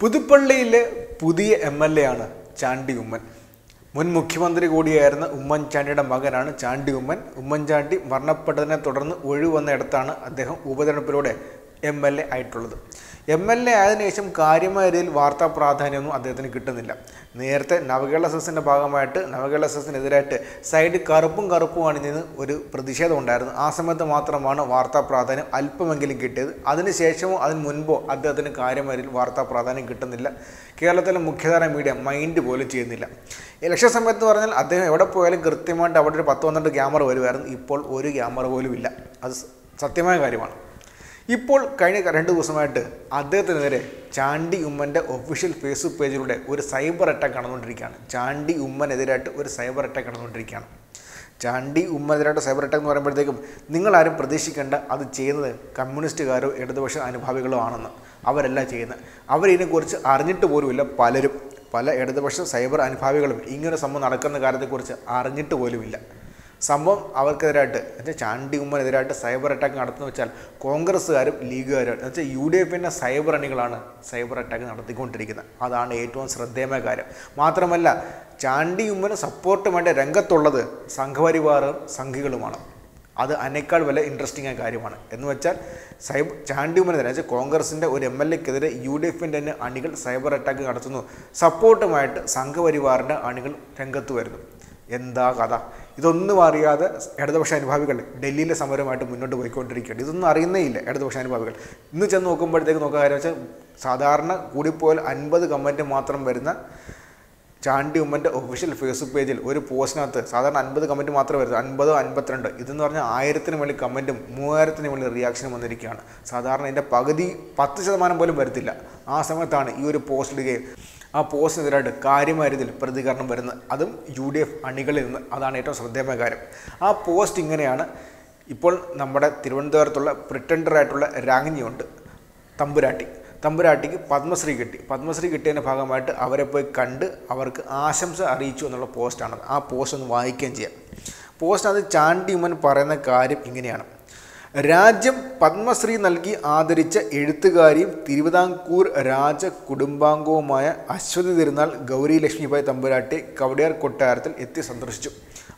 പുതുപ്പള്ളിയിലെ പുതിയ M L A ആണ് ചാണ്ടി ഉമ്മൻ മുൻ മുഖ്യമന്ത്രി കൂടിയായിരുന്ന ഉമ്മൻചാണ്ടിയുടെ മകനാണ് ചാണ്ടി ഉമ്മൻ ഉമ്മൻചാണ്ടി മരണപ്പെട്ടതിനെ തുടർന്ന് ഒഴിവന്ന ഇടത്താണ് അദ്ദേഹം ഉപതെരഞ്ഞെടുപ്പിലൂടെ എം എൽ എ ആയിട്ടുള്ളത്. എം എൽ എ ആയതിനു ശേഷം കാര്യമായ രീതിയിൽ വാർത്താ പ്രാധാന്യമൊന്നും അദ്ദേഹത്തിന് കിട്ടുന്നില്ല. നേരത്തെ നവകേരള സെസിന്റെ ഭാഗമായിട്ട് നവകേരള സെസിനെതിരായിട്ട് സൈഡ് കറുപ്പും കറുപ്പും അണിഞ്ഞെന്ന് ഒരു പ്രതിഷേധം ഉണ്ടായിരുന്നു. ആ സമയത്ത് മാത്രമാണ് വാർത്താ പ്രാധാന്യം അല്പമെങ്കിലും കിട്ടിയത്. അതിനുശേഷമോ അതിന് മുൻപോ അദ്ദേഹത്തിന് കാര്യമായ രീതിയിൽ വാർത്താ പ്രാധാന്യം കിട്ടുന്നില്ല. കേരളത്തിലെ മുഖ്യധാര മീഡിയ മൈൻഡ് പോലും ചെയ്യുന്നില്ല. ഇലക്ഷൻ സമയത്ത് പറഞ്ഞാൽ അദ്ദേഹം എവിടെ പോയാലും കൃത്യമായിട്ട് അവിടെ ഒരു പത്ത് പന്ത്രണ്ട് ക്യാമറ വരുമായിരുന്നു. ഇപ്പോൾ ഒരു ക്യാമറ പോലും ഇല്ല അത് സത്യമായ കാര്യമാണ്. ഇപ്പോൾ കഴിഞ്ഞ രണ്ട് ദിവസമായിട്ട് അദ്ദേഹത്തിനെതിരെ ചാണ്ടി ഉമ്മന്റെ ഒഫീഷ്യൽ ഫേസ്ബുക്ക് പേജിലൂടെ ഒരു സൈബർ അറ്റാക്ക് നടന്നുകൊണ്ടിരിക്കുകയാണ്. ചാണ്ടി ഉമ്മനെതിരായിട്ട് ഒരു സൈബർ അറ്റാക്ക് നടന്നുകൊണ്ടിരിക്കുകയാണ്. ചാണ്ടി ഉമ്മനെതിരായിട്ട് സൈബർ അറ്റാക്ക് എന്ന് പറയുമ്പോഴത്തേക്കും നിങ്ങളാരും പ്രതീക്ഷിക്കേണ്ട അത് ചെയ്യുന്നത് കമ്മ്യൂണിസ്റ്റുകാരോ ഇടതുപക്ഷ അനുഭാവികളോ ആണെന്ന് അവരല്ല ചെയ്യുന്നത്. അവരിതിനെക്കുറിച്ച് അറിഞ്ഞിട്ട് പോലുമില്ല പലരും. പല ഇടതുപക്ഷ സൈബർ അനുഭാവികളും ഇങ്ങനെ സംഭവം നടക്കുന്ന കാര്യത്തെക്കുറിച്ച് അറിഞ്ഞിട്ട് പോലുമില്ല. സംഭവം അവർക്കെതിരായിട്ട് എന്നുവെച്ചാൽ ചാണ്ടി ഉമ്മനെതിരായിട്ട് സൈബർ അറ്റാക്ക് നടത്തുന്ന വെച്ചാൽ കോൺഗ്രസ്സുകാരും ലീഗുകാരും എന്നുവെച്ചാൽ യു ഡി എഫിന്റെ സൈബർ അണികളാണ് സൈബർ അറ്റാക്ക് നടത്തിക്കൊണ്ടിരിക്കുന്നത്. അതാണ് ഏറ്റവും ശ്രദ്ധേയമായ കാര്യം. മാത്രമല്ല ചാണ്ടി ഉമ്മന് സപ്പോർട്ട് വേണ്ട രംഗത്തുള്ളത് സംഘപരിവാറും സംഘികളുമാണ്. അത് അതിനേക്കാൾ വല്ല ഇൻട്രസ്റ്റിംഗ് ആയ കാര്യമാണ്. എന്ന് വെച്ചാൽ സൈബർ ചാണ്ടി ഉമ്മനെതിരെ വെച്ചാൽ കോൺഗ്രസിന്റെ ഒരു എം എൽ എക്കെതിരെ യു ഡി എഫിന്റെ തന്നെ അണികൾ സൈബർ അറ്റാക്ക് നടത്തുന്നു. സപ്പോർട്ടുമായിട്ട് സംഘപരിവാറിന്റെ അണികൾ രംഗത്ത് വരുന്നു. എന്താ കഥ? ഇതൊന്നും അറിയാതെ ഇടതുപക്ഷ അനുഭാവികൾ ഡൽഹിയിലെ സമരമായിട്ട് മുന്നോട്ട് പോയിക്കൊണ്ടിരിക്കുകയാണ്. ഇതൊന്നും അറിയുന്നേ ഇല്ല ഇടതുപക്ഷ അനുഭാവികൾ. ഇന്ന് ചെന്ന് നോക്കുമ്പോഴത്തേക്ക് നോക്കുക കാര്യം വെച്ചാൽ സാധാരണ കൂടിപ്പോയാൽ അൻപത് കമന്റ് മാത്രം വരുന്ന ചാണ്ടി ഉമ്മന്റെ ഒഫീഷ്യൽ ഫേസ്ബുക്ക് പേജിൽ ഒരു പോസ്റ്റിനകത്ത് സാധാരണ അൻപത് കമന്റ് മാത്രമേ വരുന്നത് അൻപതോ അൻപത്തിരണ്ട്. ഇതെന്ന് പറഞ്ഞാൽ ആയിരത്തിന് മുകളിൽ കമന്റും മൂവായിരത്തിന് മുകളിൽ റിയാക്ഷനും വന്നിരിക്കുകയാണ്. സാധാരണ ഇതിന്റെ പകുതി പത്ത് ശതമാനം പോലും വരത്തില്ല. ആ സമയത്താണ് ഈ ഒരു പോസ്റ്റ് ഇടുകയും ആ പോസ്റ്റിനെതിരായിട്ട് കാര്യമായ രീതിയിൽ പ്രതികരണം വരുന്നത് അതും യു ഡി എഫ് അണികളിൽ നിന്ന്. അതാണ് ഏറ്റവും ശ്രദ്ധേയമായ കാര്യം. ആ പോസ്റ്റ് ഇങ്ങനെയാണ്. ഇപ്പോൾ നമ്മുടെ തിരുവനന്തപുരത്തുള്ള പ്രിറ്റൻഡറായിട്ടുള്ള രാജ്ഞിയുണ്ട് തമ്പുരാട്ടി. തമ്പുരാട്ടിക്ക് പത്മശ്രീ കിട്ടി. പത്മശ്രീ കിട്ടിയതിന്റെ ഭാഗമായിട്ട് അവരെ പോയി കണ്ട് അവർക്ക് ആശംസ അറിയിച്ചു എന്നുള്ള പോസ്റ്റാണത് ആ പോസ്റ്റ് ഒന്ന് വായിക്കുകയും ചെയ്യാം. പോസ്റ്റ് അത് ചാണ്ടി ഉമ്മൻ പറയുന്ന കാര്യം ഇങ്ങനെയാണ്. രാജ്യം പത്മശ്രീ നൽകി ആദരിച്ച എഴുത്തുകാരിയും തിരുവിതാംകൂർ രാജ കുടുംബാംഗവുമായ അശ്വതി തിരുനാൾ ഗൗരി ലക്ഷ്മിഭായ് തമ്പുരാട്ടി കവടിയാർ കൊട്ടാരത്തിൽ എത്തി സന്ദർശിച്ചു.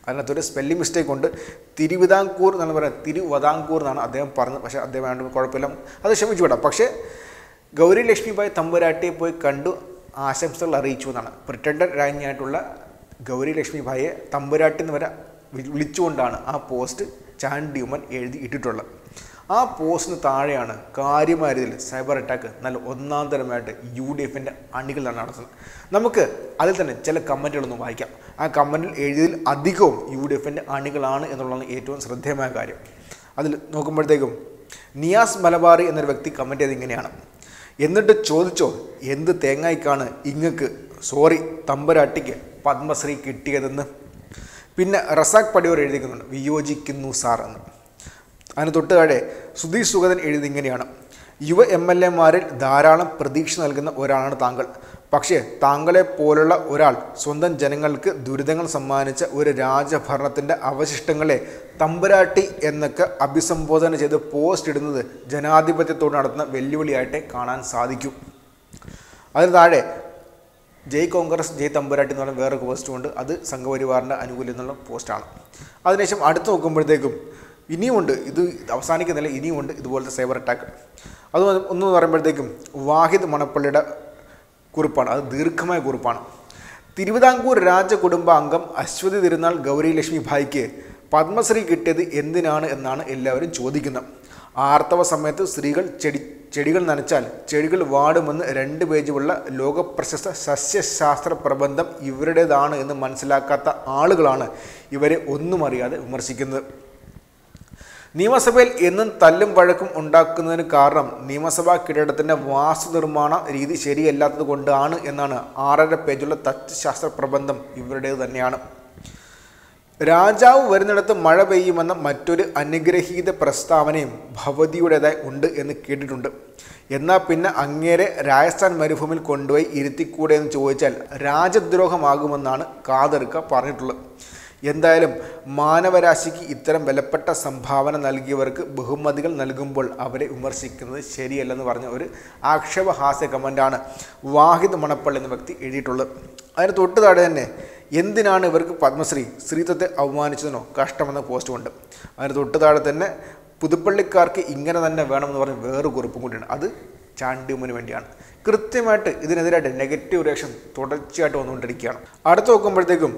അതിനകത്തൊരു സ്പെല്ലിംഗ് മിസ്റ്റേക്ക് ഉണ്ട്. തിരുവിതാംകൂർ എന്നാണ് പറയുന്നത്. തിരുവതാംകൂർ എന്നാണ് അദ്ദേഹം പറഞ്ഞത്. പക്ഷേ അദ്ദേഹം വേണ്ട കുഴപ്പമില്ല. അത് ക്ഷമിച്ചു വിടാം പക്ഷേ ഗൗരി ലക്ഷ്മിഭായ് തമ്പുരാട്ടിയെ പോയി കണ്ടു ആശംസകൾ അറിയിച്ചു എന്നാണ്. പ്രിറ്റൻഡർ രാജ്ഞിയായിട്ടുള്ള ഗൗരി ലക്ഷ്മിഭായിയെ തമ്പുരാട്ടി എന്ന് വരെ വിളിച്ചുകൊണ്ടാണ് ആ പോസ്റ്റ് ചാൻ ഡ്യൂമൻ എഴുതി ഇട്ടിട്ടുള്ളത്. ആ പോസ്റ്റിന് താഴെയാണ് കാര്യമായ രീതിയിൽ സൈബർ അറ്റാക്ക് നല്ല ഒന്നാം തരമായിട്ട് യു ഡി എഫിന്റെ അണികളാണ് നടത്തുന്നത്. നമുക്ക് അതിൽ തന്നെ ചില കമന്റുകളൊന്നും വായിക്കാം. ആ കമന്റിൽ എഴുതിയതിൽ അധികവും യു ഡി എഫിന്റെ അണികളാണ് എന്നുള്ളതാണ് ഏറ്റവും ശ്രദ്ധേയമായ കാര്യം. അതിൽ നോക്കുമ്പോഴത്തേക്കും നിയാസ് മലബാറി എന്നൊരു വ്യക്തി കമന്റ് ചെയ്ത് ഇങ്ങനെയാണ്. എന്നിട്ട് ചോദിച്ചോ എന്ത് തേങ്ങായ്ക്കാണ് ഇങ്ങക്ക് സോറി തമ്പരാട്ടിക്ക് പത്മശ്രീ കിട്ടിയതെന്ന്? പിന്നെ റസാഖ് പടിയോർ എഴുതിക്കുന്നുണ്ട് വിയോജിക്കുന്നു സാർ എന്ന്. അതിന് തൊട്ട് താഴെ സുധീഷ് സുഗതൻ എഴുതി ഇങ്ങനെയാണ് യുവ എം എൽ എമാരിൽ ധാരാളം പ്രതീക്ഷ നൽകുന്ന ഒരാളാണ് താങ്കൾ. പക്ഷേ താങ്കളെ പോലുള്ള ഒരാൾ സ്വന്തം ജനങ്ങൾക്ക് ദുരിതങ്ങൾ സമ്മാനിച്ച ഒരു രാജഭരണത്തിന്റെ അവശിഷ്ടങ്ങളെ തമ്പുരാട്ടി എന്നൊക്കെ അഭിസംബോധന ചെയ്ത് പോസ്റ്റ് ഇടുന്നത് ജനാധിപത്യത്തോട് നടത്തുന്ന വെല്ലുവിളിയായിട്ടേ കാണാൻ സാധിക്കും. അതിന് താഴെ ജയ് കോൺഗ്രസ് ജയ് തമ്പുരാട്ടി എന്ന് പറയുന്ന വേറെ പോസ്റ്റും ഉണ്ട്. അത് സംഘപരിവാറിന്റെ അനുകൂലം എന്നുള്ള പോസ്റ്റാണ് അതിനുശേഷം അടുത്ത് നോക്കുമ്പോഴത്തേക്കും ഇനിയുമുണ്ട്. ഇത് അവസാനിക്കുന്നില്ല. ഇനിയുമുണ്ട്. ഇതുപോലത്തെ സൈബർ അറ്റാക്ക് അത് ഒന്ന് പറയുമ്പോഴത്തേക്കും വാഹിദ് മണപ്പള്ളിയുടെ കുറിപ്പാണ്. അത് ദീർഘമായ കുറിപ്പാണ്. തിരുവിതാംകൂർ രാജകുടുംബ അംഗം അശ്വതി തിരുനാൾ ഗൗരി ലക്ഷ്മി ഭായിക്ക് പത്മശ്രീ കിട്ടിയത് എന്തിനാണ് എന്നാണ് എല്ലാവരും ചോദിക്കുന്നത്. ആർത്തവ സമയത്ത് സ്ത്രീകൾ ചെടി ചെടികൾ നനച്ചാൽ ചെടികൾ വാടുമെന്ന് രണ്ട് പേജുള്ള ലോകപ്രശസ്ത സസ്യശാസ്ത്ര പ്രബന്ധം ഇവരുടേതാണ് എന്ന് മനസ്സിലാക്കാത്ത ആളുകളാണ് ഇവരെ ഒന്നും അറിയാതെ വിമർശിക്കുന്നത്. നിയമസഭയിൽ എന്നും തല്ലും വഴക്കും ഉണ്ടാക്കുന്നതിന് കാരണം നിയമസഭാ കെട്ടിടത്തിന്റെ വാസ്തുനിർമ്മാണ രീതി ശരിയല്ലാത്തത് കൊണ്ടാണ് എന്നാണ് ആറര പേജുള്ള തത്വശാസ്ത്ര പ്രബന്ധം ഇവരുടേത് തന്നെയാണ്. രാജാവ് വരുന്നിടത്ത് മഴ പെയ്യുമെന്ന മറ്റൊരു അനുഗ്രഹീത പ്രസ്താവനയും ഭവതിയുടേതായി ഉണ്ട് എന്ന് കേട്ടിട്ടുണ്ട്. എന്നാൽ പിന്നെ അങ്ങേരെ രാജസ്ഥാൻ മരുഭൂമിയിൽ കൊണ്ടുപോയി ഇരുത്തിക്കൂടെ എന്ന് ചോദിച്ചാൽ രാജദ്രോഹമാകുമെന്നാണ് കാതർക്ക പറഞ്ഞിട്ടുള്ളത്. എന്തായാലും മാനവരാശിക്ക് ഇത്തരം വിലപ്പെട്ട സംഭാവന നൽകിയവർക്ക് ബഹുമതികൾ നൽകുമ്പോൾ അവരെ വിമർശിക്കുന്നത് ശരിയല്ലെന്ന് പറഞ്ഞ ഒരു ആക്ഷേപഹാസ്യ കമന്റാണ് വാഹിദ് മണപ്പള്ളി എന്ന വ്യക്തി എഴുതിയിട്ടുള്ളത്. അതിന് തൊട്ട് താഴെ തന്നെ എന്തിനാണ് ഇവർക്ക് പത്മശ്രീ സ്ത്രീത്വത്തെ അവമാനിച്ചതിനോ കഷ്ടമെന്ന പോസ്റ്റുമുണ്ട് അതിന് തൊട്ട് താഴെ തന്നെ പുതുപ്പള്ളിക്കാർക്ക് ഇങ്ങനെ തന്നെ വേണമെന്ന് പറഞ്ഞ് വേറെ കുറിപ്പും കൂടിയാണ് അത് ചാണ്ടിയുമ്മന് വേണ്ടിയാണ്. കൃത്യമായിട്ട് ഇതിനെതിരായിട്ട് നെഗറ്റീവ് റിയാക്ഷൻ തുടർച്ചയായിട്ട് വന്നുകൊണ്ടിരിക്കുകയാണ്. അടുത്ത് നോക്കുമ്പോഴത്തേക്കും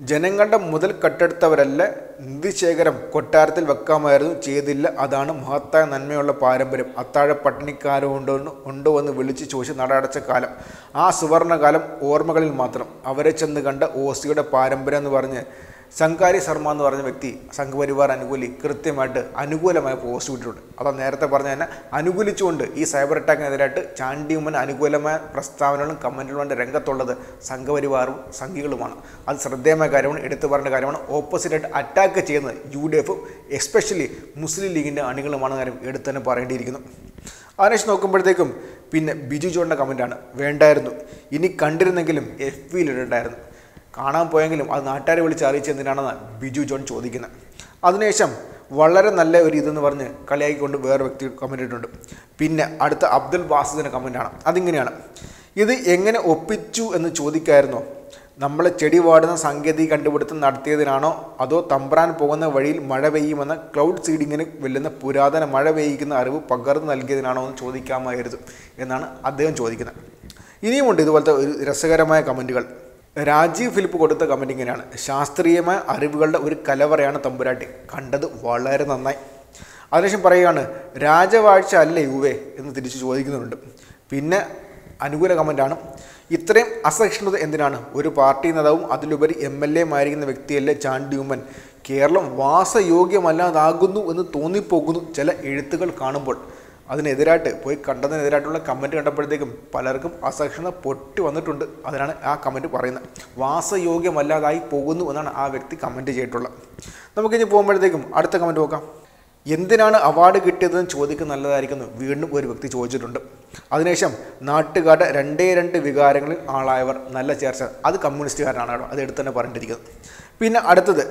ജനങ്ങളുടെ മുതൽ കട്ടെടുത്തവരല്ല നിധിശേഖരം കൊട്ടാരത്തിൽ വെക്കാമായിരുന്നു ചെയ്തില്ല. അതാണ് മഹത്തായ നന്മയുള്ള പാരമ്പര്യം. അത്താഴ പട്ടിണിക്കാരോ ഉണ്ടോ ഉണ്ടോ എന്ന് വിളിച്ച് ചോദിച്ച് നടടച്ച കാലം. ആ സുവർണകാലം ഓർമ്മകളിൽ മാത്രം. അവരെ ചെന്ന് കണ്ട ഓസിയുടെ പാരമ്പര്യം എന്ന് പറഞ്ഞ് സംകാരി ശർമ്മ എന്ന് പറഞ്ഞ വ്യക്തി സംഘപരിവാർ അനുകൂലി കൃത്യമായിട്ട് അനുകൂലമായ പോസ്റ്റ് വിട്ടിട്ടുണ്ട് അതാ നേരത്തെ പറഞ്ഞ തന്നെ അനുകൂലിച്ചുകൊണ്ട് ഈ സൈബർ അറ്റാക്കിനെതിരായിട്ട് ചാണ്ടിയുമ്മൻ അനുകൂലമായ പ്രസ്താവനകളും കമന്റുകളുമാണ് രംഗത്തുള്ളത് സംഘപരിവാറും സംഘികളുമാണ്. അത് ശ്രദ്ധേയമായ കാര്യമാണ് എടുത്തു പറഞ്ഞ കാര്യമാണ്. ഓപ്പോസിറ്റായിട്ട് അറ്റാക്ക് ചെയ്യുന്നത് യു ഡി എഫും എസ്പെഷ്യലി മുസ്ലിം ലീഗിന്റെ അണികളുമാണ് കാര്യം എടുത്തു തന്നെ പറയേണ്ടിയിരിക്കുന്നു. അതിനുശേഷം നോക്കുമ്പോഴത്തേക്കും പിന്നെ ബിജു ജോണിന്റെ കമന്റാണ് വേണ്ടായിരുന്നു. ഇനി കണ്ടിരുന്നെങ്കിലും എഫ് വിയിൽ ഇടണ്ടായിരുന്നു. കാണാൻ പോയെങ്കിലും അത് നാട്ടുകാരെ വിളിച്ച് അറിയിച്ചെന്തിനാണെന്ന് ബിജു ജോൺ ചോദിക്കുന്നത്. അതിനുശേഷം വളരെ നല്ല ഒരു ഇതെന്ന് പറഞ്ഞ് കളിയാക്കിക്കൊണ്ട് വേറെ വ്യക്തി കമന്റ് ഇട്ടിട്ടുണ്ട്. പിന്നെ അടുത്ത അബ്ദുൽ വാസുദിന്റെ കമന്റാണ് അതിങ്ങനെയാണ്. ഇത് എങ്ങനെ ഒപ്പിച്ചു എന്ന് ചോദിക്കായിരുന്നോ. നമ്മളെ ചെടി വാടുന്ന സാങ്കേതിക കണ്ടുപിടുത്തം നടത്തിയതിനാണോ? അതോ തമ്പ്രാൻ പോകുന്ന വഴിയിൽ മഴ പെയ്യുമെന്ന ക്ലൗഡ് സീഡിങ്ങിന് വെല്ലുന്ന പുരാതന മഴ പെയ്യിക്കുന്ന അറിവ് പകർന്നു നൽകിയതിനാണോ എന്ന് ചോദിക്കാമായിരുന്നു എന്നാണ് അദ്ദേഹം ചോദിക്കുന്നത്. ഇനിയുമുണ്ട് ഇതുപോലത്തെ ഒരു രസകരമായ കമന്റുകൾ രാജീവ് ഫിലിപ്പ് കൊടുത്ത കമന്റ് ഇങ്ങനെയാണ്. ശാസ്ത്രീയമായ അറിവുകളുടെ ഒരു കലവറയാണ് തമ്പുരാട്ടി. കണ്ടത് വളരെ നന്നായി. അതിനുശേഷം പറയുകയാണ് രാജവാഴ്ച അല്ലേ യുവേ? എന്ന് തിരിച്ച് ചോദിക്കുന്നുണ്ട്. പിന്നെ അനുകൂല കമന്റാണ് ഇത്രയും അസഹിഷ്ണുത എന്തിനാണ്? ഒരു പാർട്ടി നേതാവും അതിലുപരി എം എൽ എമായിരിക്കുന്ന വ്യക്തിയല്ലേ ചാണ്ടി ഉമ്മൻ കേരളം വാസയോഗ്യമല്ലാതാകുന്നു എന്ന് തോന്നിപ്പോകുന്നു ചില എഴുത്തുകൾ കാണുമ്പോൾ. അതിനെതിരായിട്ട് പോയി കണ്ടതിനെതിരായിട്ടുള്ള കമന്റ് കണ്ടപ്പോഴത്തേക്കും പലർക്കും അസഹിഷ്ണുത പൊട്ടി വന്നിട്ടുണ്ട്. അതിനാണ് ആ കമന്റ് പറയുന്നത്. വാസയോഗ്യമല്ലാതായി പോകുന്നു എന്നാണ് ആ വ്യക്തി കമന്റ് ചെയ്തിട്ടുള്ളത്. നമുക്കിനി പോകുമ്പോഴത്തേക്കും അടുത്ത കമന്റ് നോക്കാം. എന്തിനാണ് അവാർഡ് കിട്ടിയതെന്ന് ചോദിക്കുന്ന നല്ലതായിരിക്കുന്നു. വീണ്ടും ഒരു വ്യക്തി ചോദിച്ചിട്ടുണ്ട്. അതിനുശേഷം നാട്ടുകാരുടെ രണ്ടേ രണ്ട് വികാരങ്ങളിൽ ആളായവർ നല്ല ചേർച്ച. അത് കമ്മ്യൂണിസ്റ്റുകാരനാണ് കേട്ടോ. അത് എടുത്ത് തന്നെ പറഞ്ഞിരിക്കുന്നത് പിന്നെ അടുത്തത്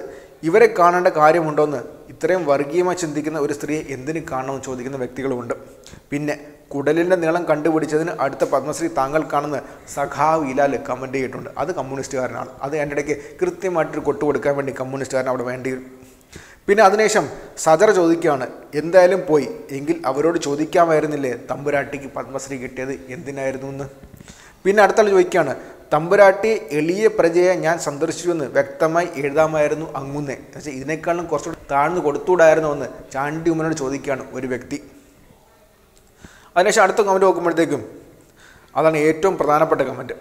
ഇവരെ കാണേണ്ട കാര്യമുണ്ടോയെന്ന് ഇത്രയും വർഗീയമായി ചിന്തിക്കുന്ന ഒരു സ്ത്രീയെ എന്തിന് കാണണമെന്ന് ചോദിക്കുന്ന വ്യക്തികളുമുണ്ട് പിന്നെ കുടലിന്റെ നീളം കണ്ടുപിടിച്ചതിന് അടുത്ത പത്മശ്രീ താങ്കൾ കാണുന്ന സഖാവ് ഇലാൽ കമന്റ് ചെയ്തിട്ടുണ്ട്. അത് കമ്മ്യൂണിസ്റ്റുകാരനാണ്. അത് എന്റെ ഇടയ്ക്ക് കൃത്യമായിട്ടൊരു കൊട്ടു കൊടുക്കാൻ വേണ്ടി കമ്മ്യൂണിസ്റ്റുകാരൻ അവിടെ വേണ്ടി പിന്നെ അതിനുശേഷം സദർ ചോദിക്കുകയാണ് എന്തായാലും പോയി. എങ്കിൽ അവരോട് ചോദിക്കാമായിരുന്നില്ലേ തമ്പുരാട്ടിക്ക് പത്മശ്രീ കിട്ടിയത്? എന്തിനായിരുന്നു എന്ന്? പിന്നെ അടുത്താൾ ചോദിക്കുകയാണ് തമ്പുരാട്ടി എളിയ പ്രജയെ ഞാൻ സന്ദർശിച്ചുവെന്ന് വ്യക്തമായി എഴുതാമായിരുന്നു അങ്ങുന്നേ. പക്ഷേ ഇതിനേക്കാളും കുറച്ചുകൂടി താഴ്ന്നു കൊടുത്തുകൂടായിരുന്നു എന്ന് ചാണ്ടി ഉമ്മനോട് ചോദിക്കുകയാണ് ഒരു വ്യക്തി. അതിനുശേഷം അടുത്ത കമന്റ് നോക്കുമ്പോഴത്തേക്കും അതാണ് ഏറ്റവും പ്രധാനപ്പെട്ട കമന്റ്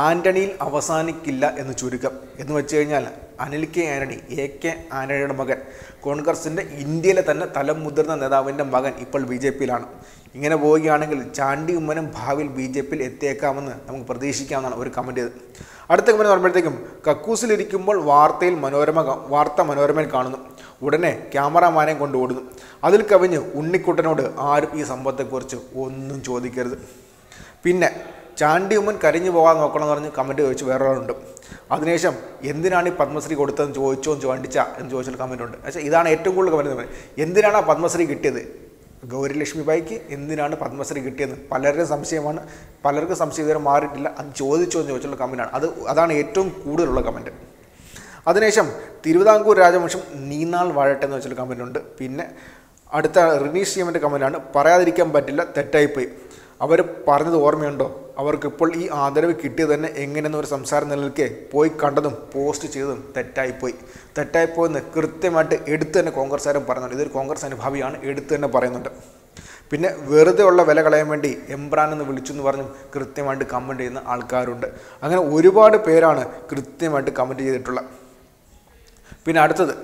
ആന്റണിയിൽ അവസാനിക്കില്ല എന്ന് ചുരുക്കം. എന്ന് വെച്ച് കഴിഞ്ഞാൽ Anil K Antony A K ആന്റണിയുടെ മകൻ. കോൺഗ്രസിന്റെ ഇന്ത്യയിലെ തന്നെ തലം മുതിർന്ന നേതാവിന്റെ മകൻ ഇപ്പോൾ ബി ജെ പിയിലാണ്. ഇങ്ങനെ പോവുകയാണെങ്കിൽ ചാണ്ടി ഉമ്മനും ഭാവിയിൽ ബി ജെ പിയിൽ എത്തിയേക്കാമെന്ന് നമുക്ക് പ്രതീക്ഷിക്കാമെന്നാണ് ഒരു കമന്റ് ചെയ്ത് അടുത്ത കമന്റ് പറയുമ്പോഴത്തേക്കും കക്കൂസിലിരിക്കുമ്പോൾ വാർത്തയിൽ മനോരമ വാർത്ത മനോരമയിൽ കാണുന്നു. ഉടനെ ക്യാമറാമാനെ കൊണ്ട് ഓടുന്നു. അതിൽ കവിഞ്ഞ് ഉണ്ണിക്കുട്ടനോട് ആരും ഈ സംഭവത്തെക്കുറിച്ച് ഒന്നും ചോദിക്കരുത്. പിന്നെ ചാണ്ടി ഉമ്മൻ കരിഞ്ഞു പോകാൻ നോക്കണം എന്ന് പറഞ്ഞ് കമന്റ് ചോദിച്ചു വേറൊരാളുണ്ട്. അതിനുശേഷം എന്തിനാണ് ഈ പത്മശ്രീ കൊടുത്തതെന്ന് ചോദിച്ചോ എന്ന് ചോദിച്ച എന്ന് ചോദിച്ചൊരു കമന്റ് ഉണ്ട്. പക്ഷേ ഇതാണ് ഏറ്റവും കൂടുതൽ കമന്റ് എന്തിനാണ് ആ പത്മശ്രീ കിട്ടിയത്? ഗൗരിലക്ഷ്മി ബായിക്ക് എന്തിനാണ് പത്മശ്രീ കിട്ടിയത് പലരുടെയും സംശയമാണ്. പലർക്കും സംശയം ഇതുവരെ മാറിയിട്ടില്ല. അത് ചോദിച്ചോ എന്ന് ചോദിച്ചുള്ള കമന്റാണ് അത് അതാണ് ഏറ്റവും കൂടുതലുള്ള കമന്റ് അതിനുശേഷം തിരുവിതാംകൂർ രാജവംശം നീനാൾ വാഴട്ടെ എന്ന് വെച്ചൊരു കമന്റ് ഉണ്ട്. പിന്നെ അടുത്ത റിനീഷ് ചെയ്യമന്റെ കമന്റാണ് പറയാതിരിക്കാൻ പറ്റില്ല തെറ്റായിപ്പോയി. അവർ പറഞ്ഞത് ഓർമ്മയുണ്ടോ? അവർക്കിപ്പോൾ ഈ ആദരവ് കിട്ടിയത് തന്നെ എങ്ങനെയെന്ന് ഒരു സംസാരം നിലനിൽക്കെ പോയി കണ്ടതും പോസ്റ്റ് ചെയ്തതും തെറ്റായിപ്പോയി. തെറ്റായിപ്പോയെന്ന് കൃത്യമായിട്ട് എടുത്തു തന്നെ കോൺഗ്രസ്സുകാരും പറയുന്നുണ്ട്. ഇതൊരു കോൺഗ്രസ് അനുഭാവിയാണ് എടുത്തു തന്നെ പറയുന്നുണ്ട്. പിന്നെ വെറുതെ ഉള്ള വില കളയാൻ വേണ്ടി എംബ്രാൻ എന്ന് വിളിച്ചു എന്ന് പറഞ്ഞും കൃത്യമായിട്ട് കമന്റ് ചെയ്യുന്ന ആൾക്കാരുണ്ട്. അങ്ങനെ ഒരുപാട് പേരാണ് കൃത്യമായിട്ട് കമന്റ് ചെയ്തിട്ടുള്ളത്. പിന്നെ അടുത്തത്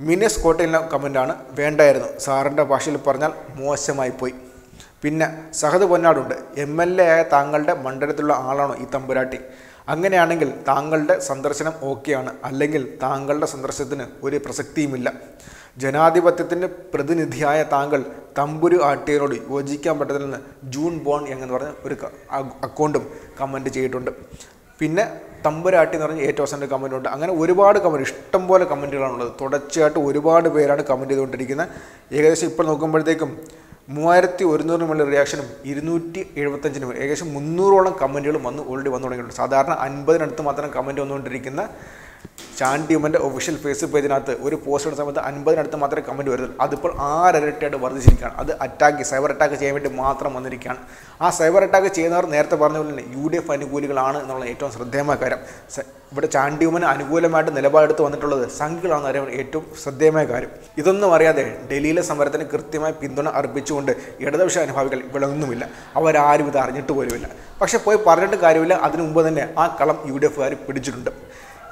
മിനസ് കോട്ടയിലെ കമന്റാണ് വേണ്ടായിരുന്നു. സാറിന്റെ ഭാഷയിൽ പറഞ്ഞാൽ മോശമായി പോയി പിന്നെ സഹദ് പൊന്നാടുണ്ട്. എം എൽ എ ആയ താങ്കളുടെ മണ്ഡലത്തിലുള്ള ആളാണോ ഈ തമ്പുരാട്ടി? അങ്ങനെയാണെങ്കിൽ താങ്കളുടെ സന്ദർശനം ഓക്കെയാണ്. അല്ലെങ്കിൽ താങ്കളുടെ സന്ദർശനത്തിന് ഒരു പ്രസക്തിയുമില്ല. ജനാധിപത്യത്തിന്റെ പ്രതിനിധിയായ താങ്കൾ തമ്പുരു ആട്ടിയനോട് യോജിക്കാൻ പറ്റത്തില്ലെന്ന് ജൂൺ ബോൺ എന്ന് പറഞ്ഞ ഒരു അക്കൗണ്ടും കമന്റ് ചെയ്തിട്ടുണ്ട്. പിന്നെ തമ്പുരാട്ടി എന്ന് പറഞ്ഞ ഏറ്റവും അവസാനം കമന്റ് ഉണ്ട് അങ്ങനെ ഒരുപാട് കമന്റ് ഇഷ്ടം പോലെ കമന്റുകളാണുള്ളത്. തുടർച്ചയായിട്ട് ഒരുപാട് പേരാണ് കമന്റ് ചെയ്തുകൊണ്ടിരിക്കുന്നത്. ഏകദേശം ഇപ്പോൾ നോക്കുമ്പോഴത്തേക്കും മൂവായിരത്തി ഒരുന്നൂറിന് മുകളിൽ റിയാക്ഷനും ഇരുന്നൂറ്റി എഴുപത്തഞ്ചിന് ഏകദേശം മുന്നൂറോളം കമന്റുകളും വന്ന് ഓൾറെഡി വന്നു തുടങ്ങിയിട്ടുണ്ട്. സാധാരണ അൻപതിനടുത്ത് മാത്രം കമന്റ് വന്നുകൊണ്ടിരിക്കുന്ന ചാണ്ടിയുമ്മന്റെ ഒഫീഷ്യൽ ഫേസ്ബുക്ക് പേജിനകത്ത് ഒരു പോസ്റ്റ് ഇടുന്ന സമയത്ത് അൻപതിനടുത്ത് മാത്രമേ കമന്റ് വരുന്നുള്ളൂ അതിപ്പോൾ ആറരട്ടിയായിട്ട് വർദ്ധിച്ചിരിക്കുകയാണ്. അത് അറ്റാക്ക് സൈബർ അറ്റാക്ക് ചെയ്യാൻ വേണ്ടി മാത്രം വന്നിരിക്കുകയാണ്. ആ സൈബർ അറ്റാക്ക് ചെയ്യുന്നവർ നേരത്തെ പറഞ്ഞ പോലെ തന്നെ യു ഡി എഫ് അനുകൂലികളാണ് എന്നുള്ള ഏറ്റവും ശ്രദ്ധേയമായ കാര്യം. ഇവിടെ ചാണ്ടിയുമന് അനുകൂലമായിട്ട് നിലപാടെടുത്ത് വന്നിട്ടുള്ളത് സംഘികളാണ് അറിയാൻ ഏറ്റവും ശ്രദ്ധേയമായ കാര്യം. ഇതൊന്നും അറിയാതെ ഡൽഹിയിലെ സമരത്തിന് കൃത്യമായി പിന്തുണ അർപ്പിച്ചുകൊണ്ട് ഇടതുപക്ഷ അനുഭാവികൾ ഇവിടെ ഒന്നുമില്ല അവരാരും ഇത് അറിഞ്ഞിട്ട് പോലുമില്ല. പക്ഷേ പോയി പറഞ്ഞിട്ട് കാര്യമില്ല. അതിനു മുമ്പ് തന്നെ ആ കളം യു ഡി എഫുകാർ പിടിച്ചിട്ടുണ്ട്.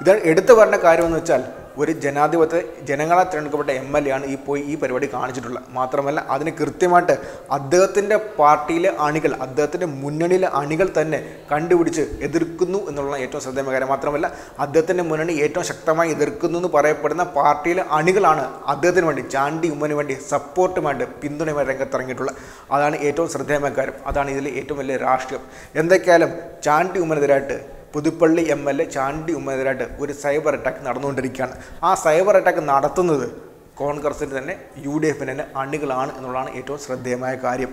ഇത് എടുത്തു പറഞ്ഞ കാര്യമെന്ന് വെച്ചാൽ ഒരു ജനാധിപത്യ ജനങ്ങളെ തിരഞ്ഞെടുക്കപ്പെട്ട എം എൽ എ ആണ് ഈ പോയി ഈ പരിപാടി കാണിച്ചിട്ടുള്ളത്. മാത്രമല്ല അതിന് കൃത്യമായിട്ട് അദ്ദേഹത്തിന്റെ പാർട്ടിയിലെ അണികൾ അദ്ദേഹത്തിന്റെ മുന്നണിയിലെ അണികൾ തന്നെ കണ്ടുപിടിച്ച് എതിർക്കുന്നു എന്നുള്ള ഏറ്റവും ശ്രദ്ധേയമായ കാര്യം. മാത്രമല്ല അദ്ദേഹത്തിന്റെ മുന്നണി ഏറ്റവും ശക്തമായി എതിർക്കുന്നു എന്ന് പറയപ്പെടുന്ന പാർട്ടിയിലെ അണികളാണ് അദ്ദേഹത്തിന് വേണ്ടി ചാണ്ടി ഉമ്മന് വേണ്ടി സപ്പോർട്ടുമായിട്ട് പിന്തുണയുമായി രംഗത്തിറങ്ങിയിട്ടുള്ളത്. അതാണ് ഏറ്റവും ശ്രദ്ധേയമായ കാര്യം. അതാണ് ഇതിലെ ഏറ്റവും വലിയ രാഷ്ട്രീയം. എന്തൊക്കെയായാലും Chandy ഉമ്മനെതിരായിട്ട് Puthuppally M L A Chandy ഉമ്മനെതിരായിട്ട് ഒരു സൈബർ അറ്റാക്ക് നടന്നുകൊണ്ടിരിക്കുകയാണ്. ആ സൈബർ അറ്റാക്ക് നടത്തുന്നത് കോൺഗ്രസിന്റെ തന്നെ യു ഡി എഫിന്റെ തന്നെ അണികളാണ് എന്നുള്ളതാണ് ഏറ്റവും ശ്രദ്ധേയമായ കാര്യം.